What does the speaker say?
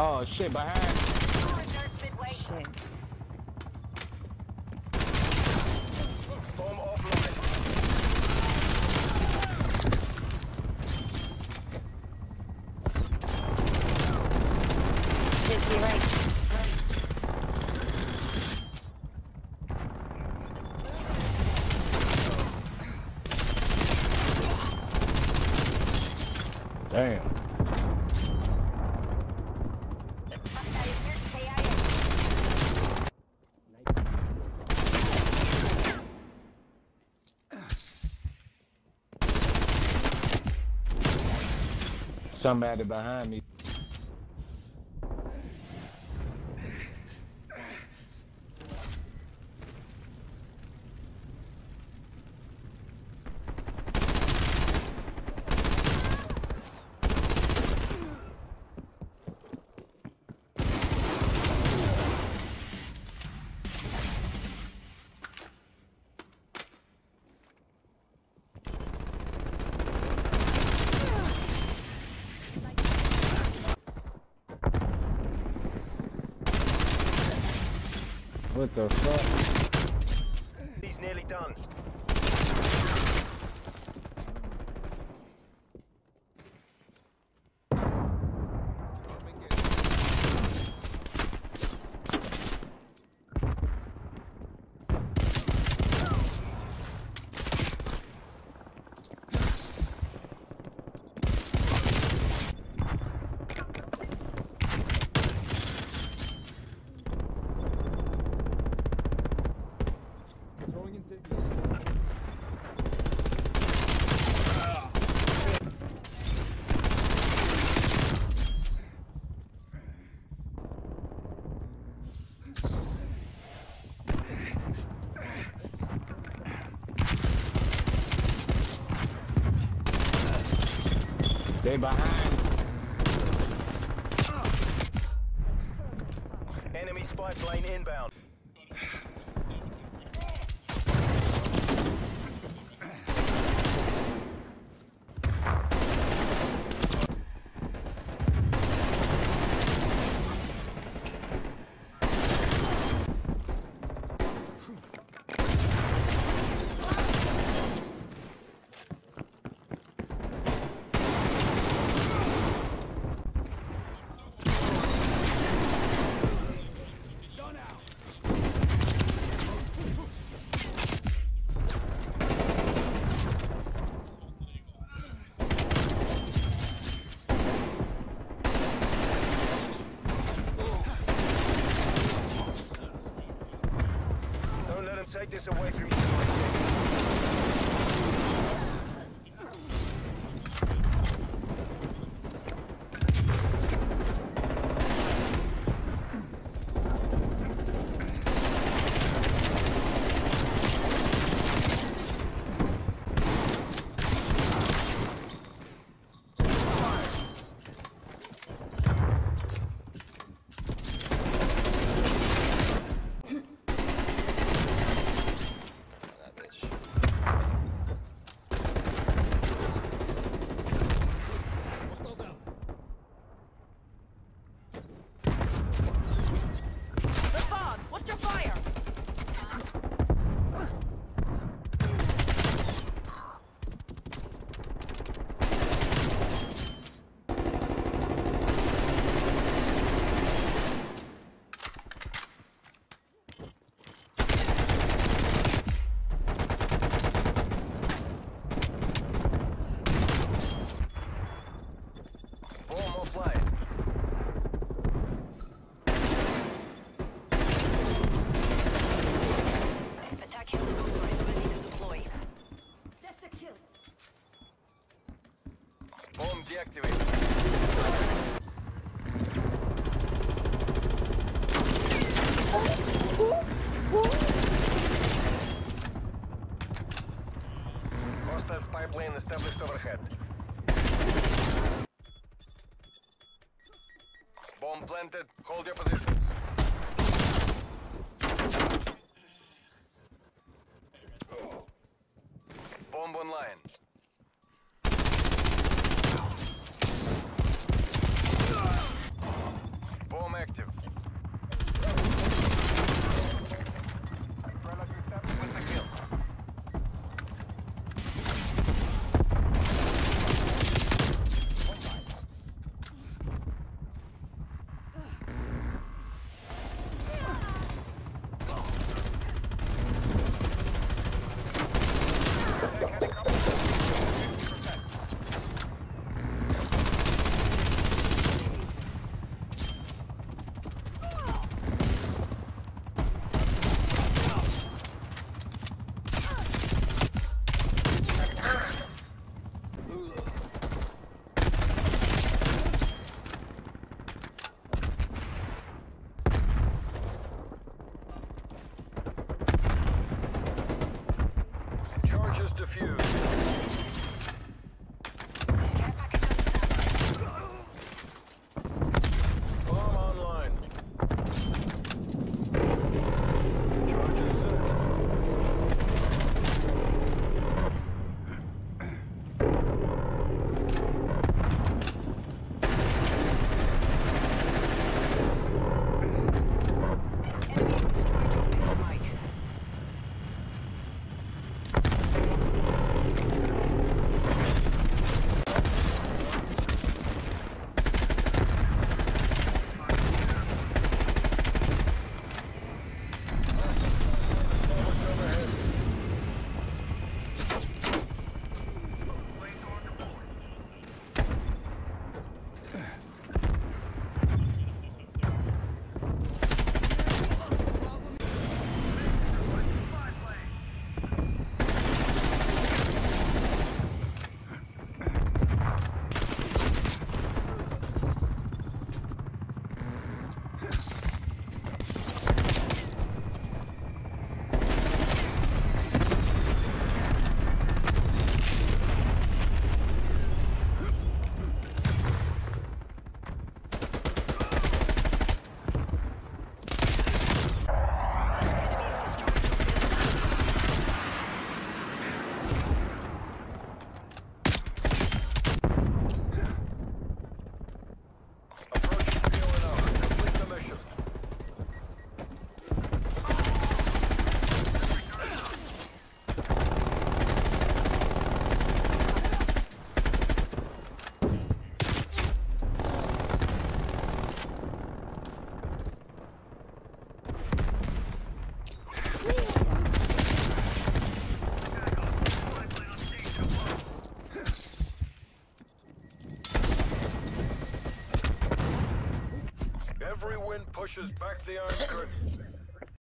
Oh shit, behind. Shit. Just be right. Somebody behind me. What the fuck? He's nearly done. Throwing incendiary. They behind. Enemy spy plane inbound. This away from you. Hostile spy established overhead. Bomb planted. Hold your positions. Bomb online. Pushers back the Iron Curtain.